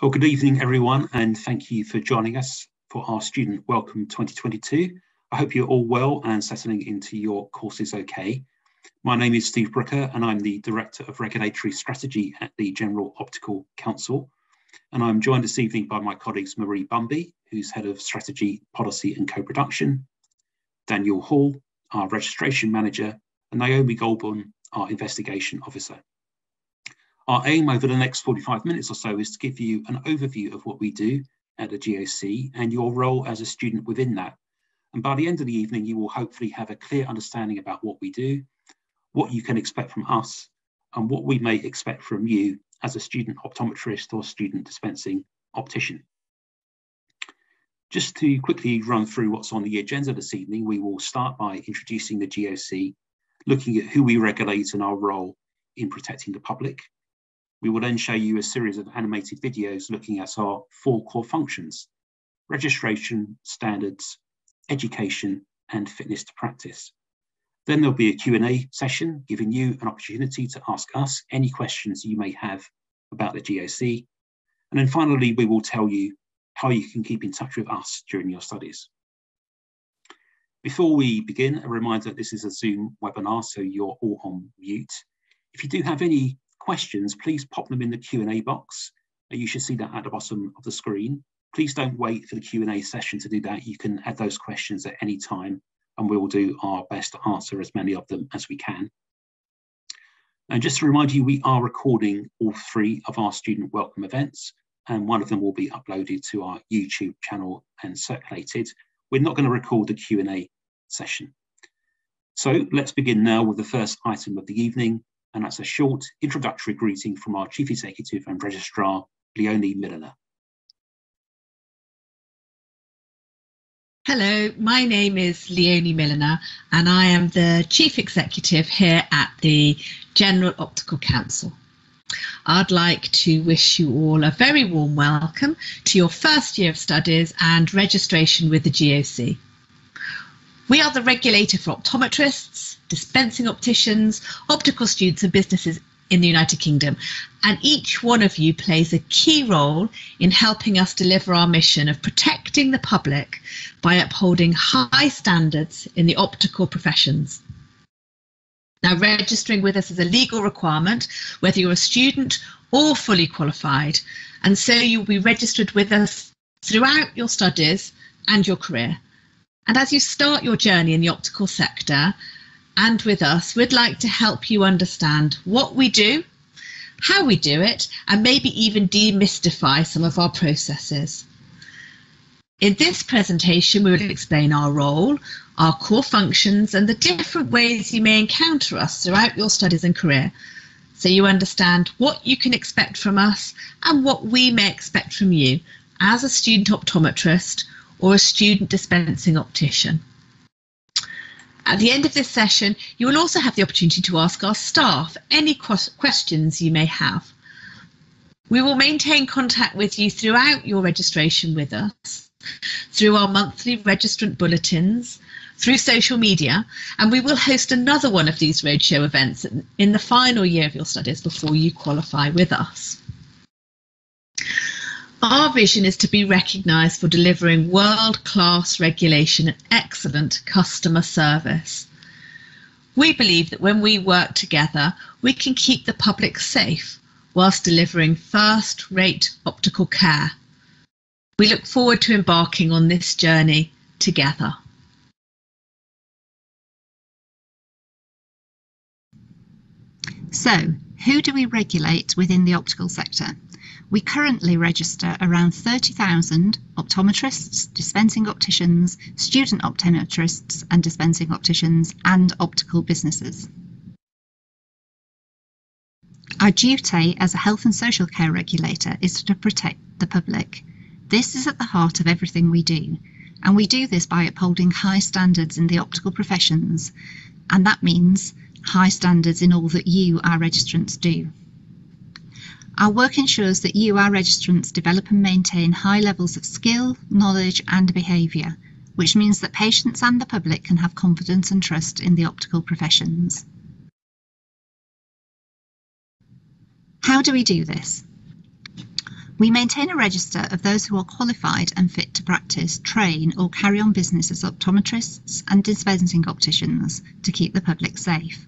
Well, good evening, everyone, and thank you for joining us for our Student Welcome 2022. I hope you're all well and settling into your courses okay. My name is Steve Brooker, and I'm the Director of Regulatory Strategy at the General Optical Council. And I'm joined this evening by my colleagues Marie Bumby, who's Head of Strategy, Policy and Co-Production, Daniel Hall, our Registration Manager, and Naomi Goulburn, our Investigation Officer. Our aim over the next 45 minutes or so is to give you an overview of what we do at the GOC and your role as a student within that. And by the end of the evening, you will hopefully have a clear understanding about what we do, what you can expect from us, and what we may expect from you as a student optometrist or student dispensing optician. Just to quickly run through what's on the agenda this evening, we will start by introducing the GOC, looking at who we regulate and our role in protecting the public. We will then show you a series of animated videos looking at our four core functions, registration, standards, education, and fitness to practice. Then there'll be a Q&A session, giving you an opportunity to ask us any questions you may have about the GOC. And then finally, we will tell you how you can keep in touch with us during your studies. Before we begin, a reminder that this is a Zoom webinar, so you're all on mute. If you do have any questions, please pop them in the Q&A box. Uh, you should see that at the bottom of the screen. Please don't wait for the Q&A session to do that. You can add those questions at any time and we will do our best to answer as many of them as we can. And just to remind you, we are recording all three of our student welcome events and one of them will be uploaded to our YouTube channel and circulated. We're not going to record the Q&A session. So let's begin now with the first item of the evening, and that's a short introductory greeting from our Chief Executive and Registrar, Leonie Milliner. Hello, my name is Leonie Milliner and I am the Chief Executive here at the General Optical Council. I'd like to wish you all a very warm welcome to your first year of studies and registration with the GOC. We are the regulator for optometrists, dispensing opticians, optical students and businesses in the United Kingdom. And each one of you plays a key role in helping us deliver our mission of protecting the public by upholding high standards in the optical professions. Now, registering with us is a legal requirement, whether you're a student or fully qualified. And so you'll be registered with us throughout your studies and your career. And as you start your journey in the optical sector and with us, we'd like to help you understand what we do, how we do it, and maybe even demystify some of our processes. In this presentation, we will explain our role, our core functions, and the different ways you may encounter us throughout your studies and career, so you understand what you can expect from us and what we may expect from you as a student optometrist or a student dispensing optician. At the end of this session, you will also have the opportunity to ask our staff any questions you may have. We will maintain contact with you throughout your registration with us, through our monthly registrant bulletins, through social media, and we will host another one of these roadshow events in the final year of your studies before you qualify with us. Our vision is to be recognised for delivering world class regulation and excellent customer service. We believe that when we work together, we can keep the public safe whilst delivering first rate optical care. We look forward to embarking on this journey together. So, who do we regulate within the optical sector? We currently register around 30,000 optometrists, dispensing opticians, student optometrists and dispensing opticians and optical businesses. Our duty as a health and social care regulator is to protect the public. This is at the heart of everything we do, and we do this by upholding high standards in the optical professions, and that means high standards in all that you, our registrants, do. Our work ensures that you, our registrants, develop and maintain high levels of skill, knowledge and behaviour, which means that patients and the public can have confidence and trust in the optical professions. How do we do this? We maintain a register of those who are qualified and fit to practice, train, or carry on business as optometrists and dispensing opticians to keep the public safe.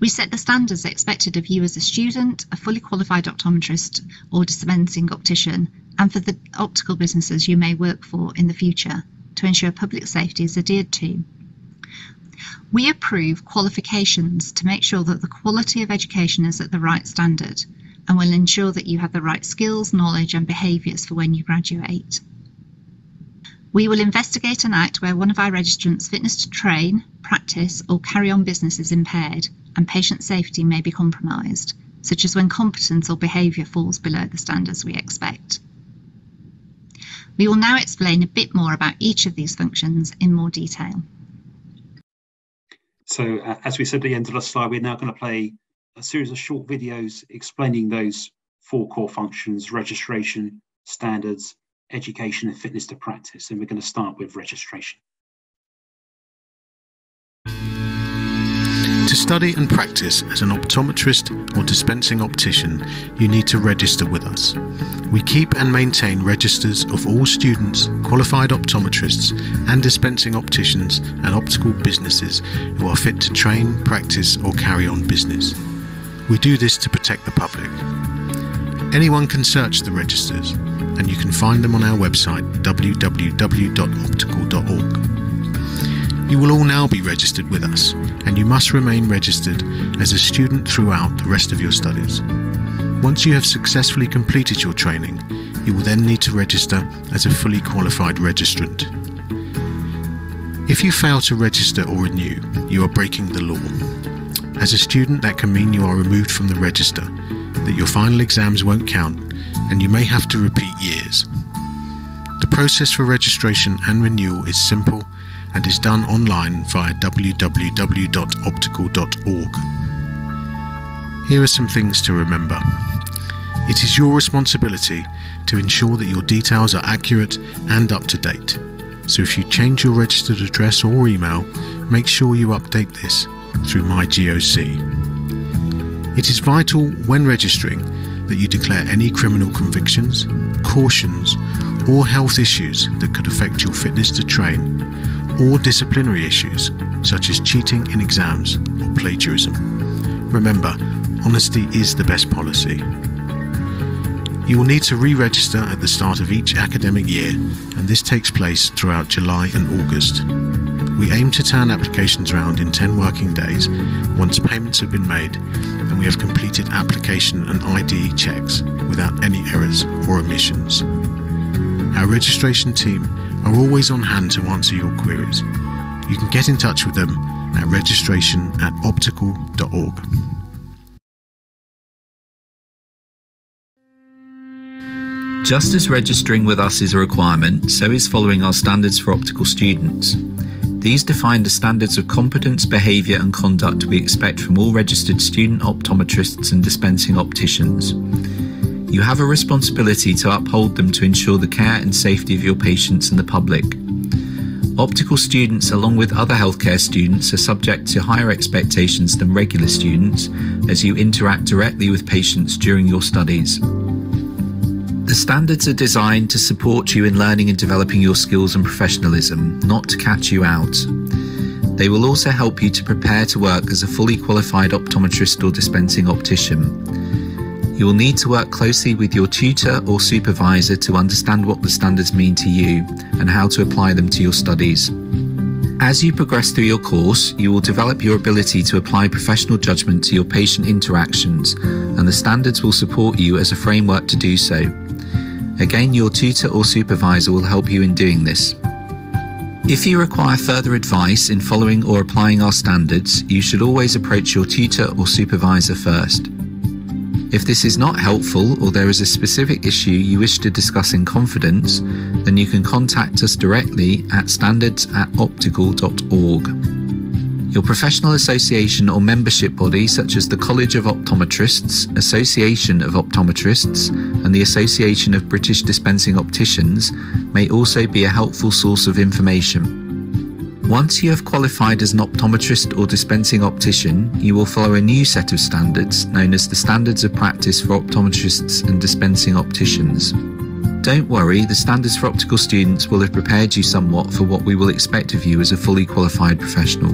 We set the standards expected of you as a student, a fully qualified optometrist or dispensing optician, and for the optical businesses you may work for in the future to ensure public safety is adhered to. We approve qualifications to make sure that the quality of education is at the right standard and will ensure that you have the right skills, knowledge, and behaviours for when you graduate. We will investigate an act where one of our registrants' fitness to train, practice, or carry on business is impaired and patient safety may be compromised, such as when competence or behaviour falls below the standards we expect. We will now explain a bit more about each of these functions in more detail. So uh, as we said at the end of the slide, we're now going to play a series of short videos explaining those four core functions, registration, standards, education and fitness to practice. And we're going to start with registration. To study and practice as an optometrist or dispensing optician, you need to register with us. We keep and maintain registers of all students, qualified optometrists, and dispensing opticians and optical businesses who are fit to train, practice, or carry on business. We do this to protect the public. Anyone can search the registers, and you can find them on our website www.optical.org. You will all now be registered with us, and you must remain registered as a student throughout the rest of your studies. Once you have successfully completed your training, you will then need to register as a fully qualified registrant. If you fail to register or renew, you are breaking the law. As a student, that can mean you are removed from the register, that your final exams won't count, and you may have to repeat years. The process for registration and renewal is simple and is done online via www.optical.org. Here are some things to remember. It is your responsibility to ensure that your details are accurate and up to date. So if you change your registered address or email, make sure you update this through MyGOC. It is vital when registering that you declare any criminal convictions, cautions, or health issues that could affect your fitness to train or disciplinary issues such as cheating in exams or plagiarism. Remember, honesty is the best policy. You will need to re-register at the start of each academic year and this takes place throughout July and August. We aim to turn applications around in 10 working days once payments have been made and we have completed application and ID checks without any errors or omissions. Our registration team are always on hand to answer your queries. You can get in touch with them at registration at optical.org. Just as registering with us is a requirement, so is following our standards for optical students. These define the standards of competence, behaviour, and conduct we expect from all registered student optometrists and dispensing opticians. You have a responsibility to uphold them to ensure the care and safety of your patients and the public. Optical students, along with other healthcare students, are subject to higher expectations than regular students as you interact directly with patients during your studies. The standards are designed to support you in learning and developing your skills and professionalism, not to catch you out. They will also help you to prepare to work as a fully qualified optometrist or dispensing optician. You will need to work closely with your tutor or supervisor to understand what the standards mean to you and how to apply them to your studies. As you progress through your course, you will develop your ability to apply professional judgment to your patient interactions, and the standards will support you as a framework to do so. Again, your tutor or supervisor will help you in doing this. If you require further advice in following or applying our standards, you should always approach your tutor or supervisor first. If this is not helpful or there is a specific issue you wish to discuss in confidence, then you can contact us directly at standards at optical.org. Your professional association or membership body, such as the College of Optometrists, Association of Optometrists, and the Association of British Dispensing Opticians, may also be a helpful source of information. Once you have qualified as an optometrist or dispensing optician, you will follow a new set of standards known as the Standards of Practice for Optometrists and Dispensing Opticians. Don't worry, the standards for optical students will have prepared you somewhat for what we will expect of you as a fully qualified professional.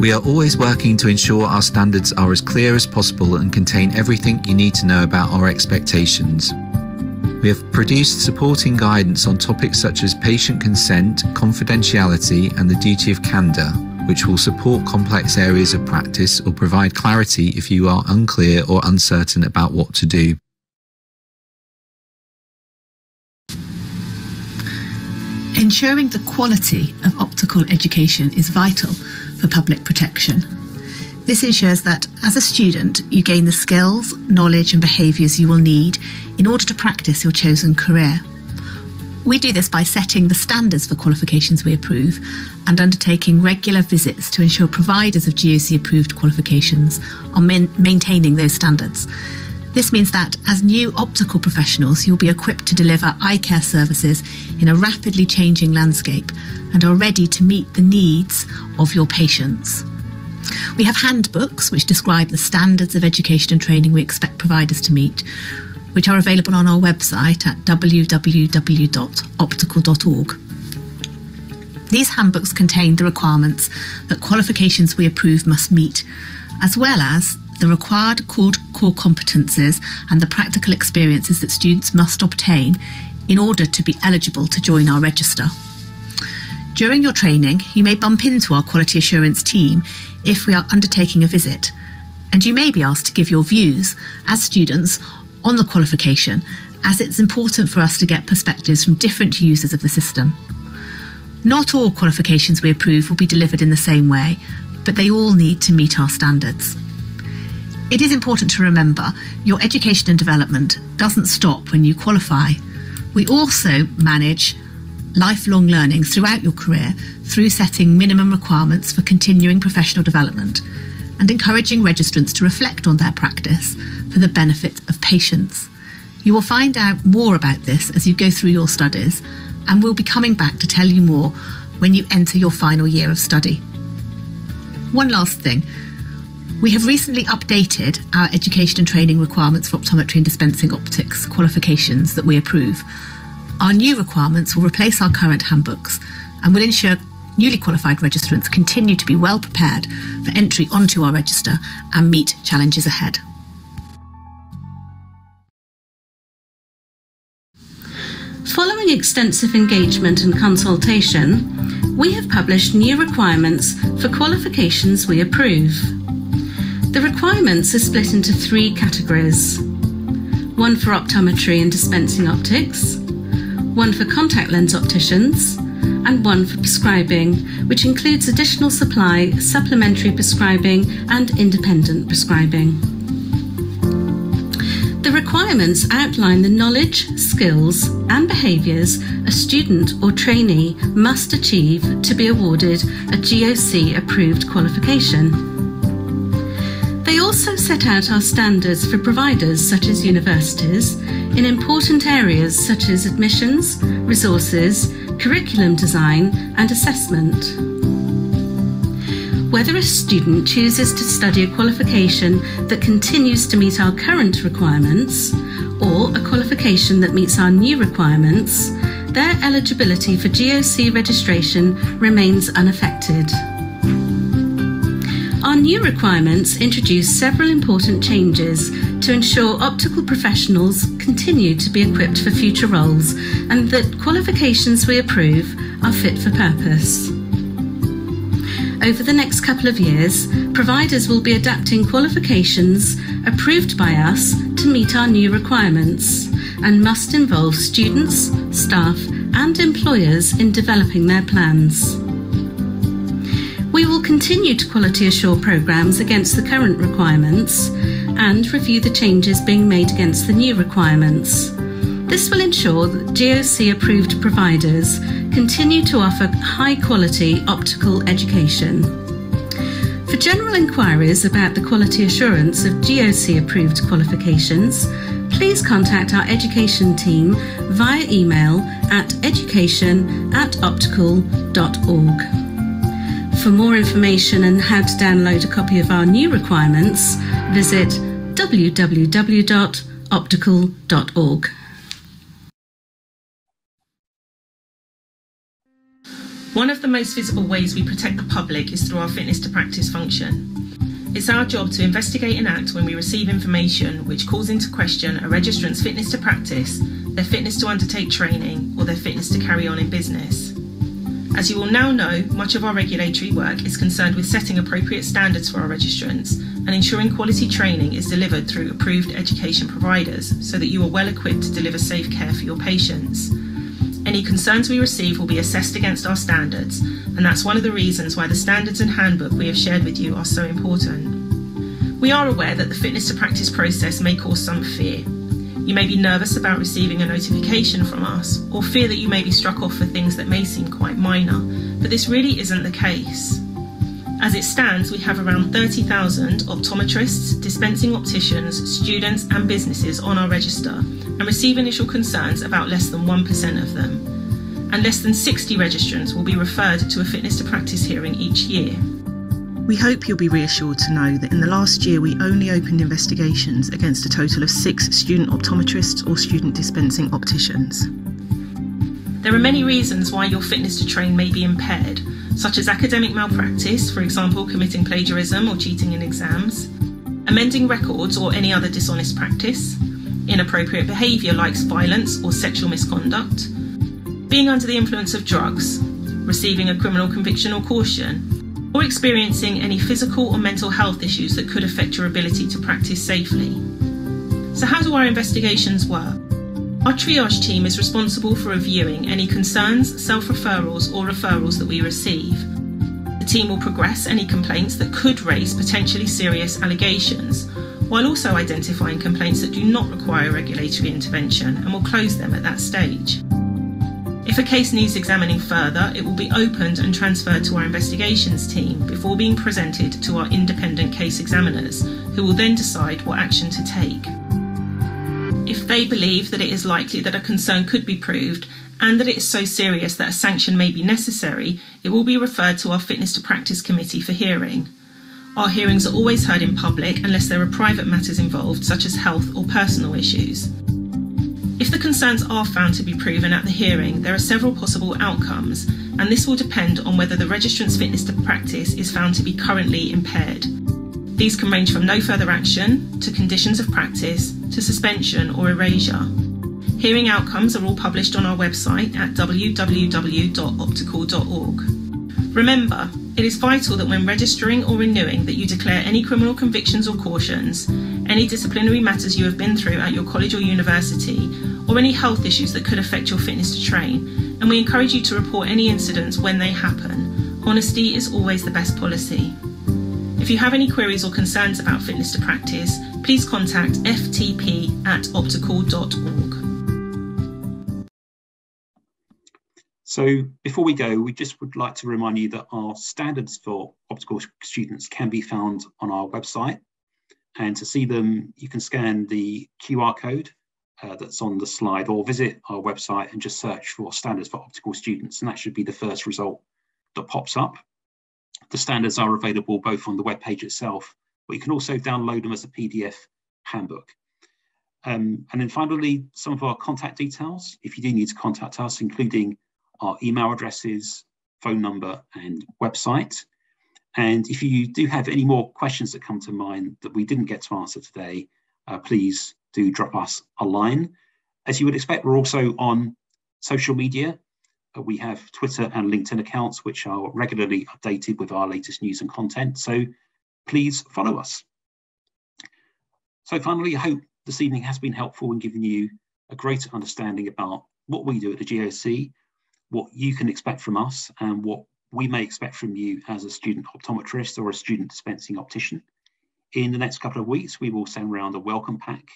We are always working to ensure our standards are as clear as possible and contain everything you need to know about our expectations. We have produced supporting guidance on topics such as patient consent, confidentiality, and the duty of candour, which will support complex areas of practice or provide clarity if you are unclear or uncertain about what to do. Ensuring the quality of optical education is vital for public protection. This ensures that as a student, you gain the skills, knowledge, and behaviours you will need in order to practice your chosen career. We do this by setting the standards for qualifications we approve and undertaking regular visits to ensure providers of GOC approved qualifications are maintaining those standards. This means that as new optical professionals, you'll be equipped to deliver eye care services in a rapidly changing landscape and are ready to meet the needs of your patients. We have handbooks which describe the standards of education and training we expect providers to meet, which are available on our website at www.optical.org. These handbooks contain the requirements that qualifications we approve must meet, as well as the required core, core competences and the practical experiences that students must obtain in order to be eligible to join our register. During your training, you may bump into our quality assurance team if we are undertaking a visit, and you may be asked to give your views as students on the qualification, as it's important for us to get perspectives from different users of the system. Not all qualifications we approve will be delivered in the same way, but they all need to meet our standards. It is important to remember your education and development doesn't stop when you qualify. We also manage lifelong learning throughout your career through setting minimum requirements for continuing professional development and encouraging registrants to reflect on their practice for the benefit of patients. You will find out more about this as you go through your studies, and we'll be coming back to tell you more when you enter your final year of study. One last thing. We have recently updated our education and training requirements for optometry and dispensing optics qualifications that we approve. Our new requirements will replace our current handbooks and will ensure newly qualified registrants continue to be well prepared for entry onto our register and meet challenges ahead. Following extensive engagement and consultation, we have published new requirements for qualifications we approve. The requirements are split into three categories one for optometry and dispensing optics, one for contact lens opticians, and one for prescribing, which includes additional supply, supplementary prescribing, and independent prescribing. The requirements outline the knowledge, skills, and behaviours a student or trainee must achieve to be awarded a GOC approved qualification. They also set out our standards for providers such as universities in important areas such as admissions, resources, curriculum design, and assessment. Whether a student chooses to study a qualification that continues to meet our current requirements or a qualification that meets our new requirements, their eligibility for GOC registration remains unaffected. New requirements introduce several important changes to ensure optical professionals continue to be equipped for future roles and that qualifications we approve are fit for purpose. Over the next couple of years, providers will be adapting qualifications approved by us to meet our new requirements and must involve students, staff, and employers in developing their plans. We will continue to quality assure programmes against the current requirements and review the changes being made against the new requirements. This will ensure that GOC approved providers continue to offer high quality optical education. For general inquiries about the quality assurance of GOC approved qualifications, please contact our education team via email at education at optical.org. For more information and how to download a copy of our new requirements, visit www.optical.org. One of the most visible ways we protect the public is through our fitness to practice function. It's our job to investigate and act when we receive information which calls into question a registrant's fitness to practice, their fitness to undertake training, or their fitness to carry on in business. As you will now know, much of our regulatory work is concerned with setting appropriate standards for our registrants and ensuring quality training is delivered through approved education providers so that you are well equipped to deliver safe care for your patients. Any concerns we receive will be assessed against our standards, and that's one of the reasons why the standards and handbook we have shared with you are so important. We are aware that the fitness to practice process may cause some fear. You may be nervous about receiving a notification from us, or fear that you may be struck off for things that may seem quite minor, but this really isn't the case. As it stands, we have around 30,000 optometrists, dispensing opticians, students, and businesses on our register and receive initial concerns about less than 1% of them. And less than 60 registrants will be referred to a fitness to practice hearing each year. We hope you'll be reassured to know that in the last year we only opened investigations against a total of six student optometrists or student dispensing opticians. There are many reasons why your fitness to train may be impaired, such as academic malpractice, for example, committing plagiarism or cheating in exams, amending records or any other dishonest practice, inappropriate behaviour like violence or sexual misconduct, being under the influence of drugs, receiving a criminal conviction or caution, or experiencing any physical or mental health issues that could affect your ability to practice safely. So, how do our investigations work? Our triage team is responsible for reviewing any concerns, self referrals, or referrals that we receive. The team will progress any complaints that could raise potentially serious allegations, while also identifying complaints that do not require regulatory intervention and will close them at that stage. If a case needs examining further, it will be opened and transferred to our investigations team before being presented to our independent case examiners, who will then decide what action to take. If they believe that it is likely that a concern could be proved and that it is so serious that a sanction may be necessary, it will be referred to our Fitness to Practice Committee for hearing. Our hearings are always heard in public unless there are private matters involved, such as health or personal issues. If the concerns are found to be proven at the hearing, there are several possible outcomes, and this will depend on whether the registrant's fitness to practice is found to be currently impaired. These can range from no further action to conditions of practice to suspension or erasure. Hearing outcomes are all published on our website at www.optical.org. Remember, it is vital that when registering or renewing that you declare any criminal convictions or cautions, any disciplinary matters you have been through at your college or university, or any health issues that could affect your fitness to train, and we encourage you to report any incidents when they happen. Honesty is always the best policy. If you have any queries or concerns about fitness to practice, please contact ftp at optical.org. So before we go, we just would like to remind you that our standards for optical students can be found on our website. And to see them, you can scan the QR code uh, that's on the slide or visit our website and just search for standards for optical students. And that should be the first result that pops up. The standards are available both on the web page itself, but you can also download them as a PDF handbook. Um, and then finally, some of our contact details, if you do need to contact us, including our email addresses, phone number, and website. And if you do have any more questions that come to mind that we didn't get to answer today, uh, please do drop us a line. As you would expect, we're also on social media. Uh, we have Twitter and LinkedIn accounts, which are regularly updated with our latest news and content. So please follow us. So finally, I hope this evening has been helpful in giving you a greater understanding about what we do at the GOC, what you can expect from us, and what we may expect from you as a student optometrist or a student dispensing optician. In the next couple of weeks, we will send around a welcome pack,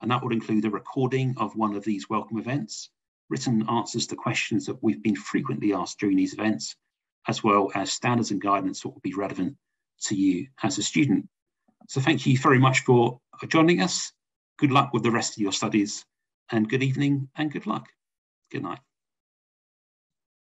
and that will include a recording of one of these welcome events, written answers to questions that we've been frequently asked during these events, as well as standards and guidance that will be relevant to you as a student. So thank you very much for joining us. Good luck with the rest of your studies and good evening and good luck. Good night.